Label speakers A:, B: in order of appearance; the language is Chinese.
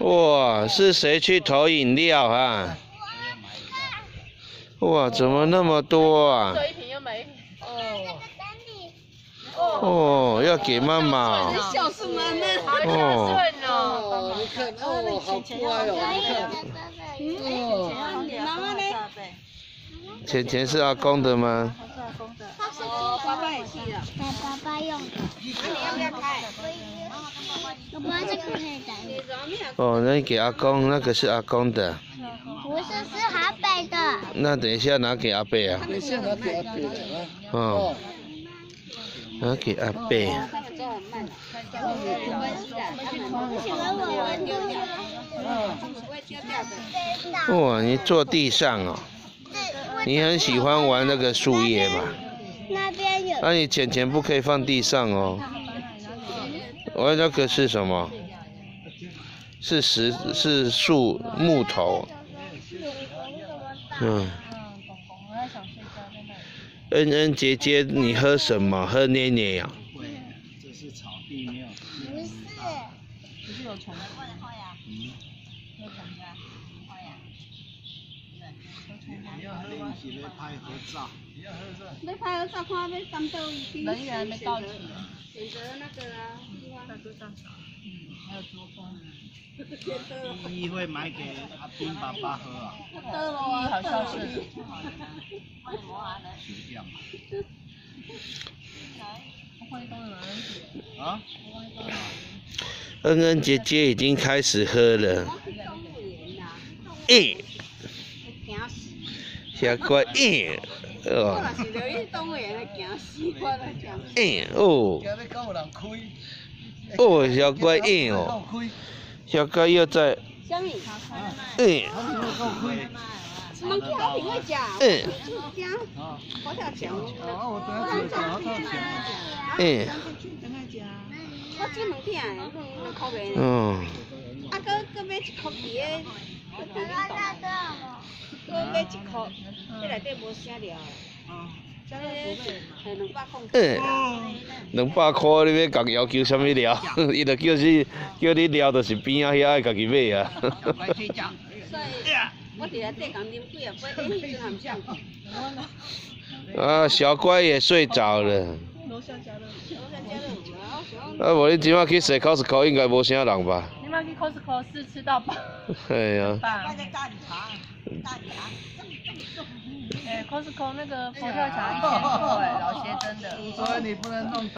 A: 哇，是谁去投饮料啊？哇，怎么那么多啊？
B: 哦，
A: 哦，要给妈妈哦。
C: 孝顺妈妈。
B: 好孝顺哦。
C: 哦，你看，哦，好乖哦，你看。哦，
D: 妈妈呢？
A: 钱钱是阿公的吗？
D: 哦，爸爸用的。
C: 你要不要开？
D: 爸爸这个可以的。
A: 哦，那你给阿公，那个是阿公的。
D: 不是，是阿北的。
A: 那等一下拿给阿贝啊。
C: 等一下拿给阿伯的啊。
A: 哦，拿给阿贝。哇，你坐地上哦。你很喜欢玩那个树叶嘛？
D: 那边有。
A: 那你捡钱不可以放地上哦。我那个是什么？是石，是树木头。嗯。恩恩姐姐，你喝什么？喝奶奶呀？
C: 这是草地庙。
D: 不是。
B: 不是有虫？
C: 嗯。
B: 有虫的。花呀。
C: 你要喝吗？一起来拍合照。你要喝是吧？
D: 要拍合照，看要三到一批。
B: 人员没到齐。
D: 选择那个
B: 还有桌风。
C: 依依会买给阿斌爸爸喝啊。
B: 好孝顺。
C: 学掉嘛。
B: 啊？
A: 恩恩姐姐已经开始喝了。诶。小乖，诶。哦。诶哦。哦，小乖，诶哦。小乖又在。诶。
D: 门口好评会食，
A: 嗯。
D: 好跳墙。
C: 哦，我等下吃好跳墙。
A: 嗯。
D: 我这门片的，两块钱。
A: 嗯。
D: 啊，搁搁买一块皮的，搁买一块，这内底无啥料。这个两百块。
A: 两百块，你要共要求什么料？伊就叫你叫你料，就是边仔遐爱家己买啊。
D: 啊，
A: 小乖也睡着了。啊，无你今晚去食 Costco 应该无啥人吧？
B: 你妈去 Costco 试吃到饱。
A: 对 呀。
D: 大大礼茶，大礼茶。
B: 哎，Costco 那个佛跳墙一千多哎，老邪真的。
C: 所以你不能弄。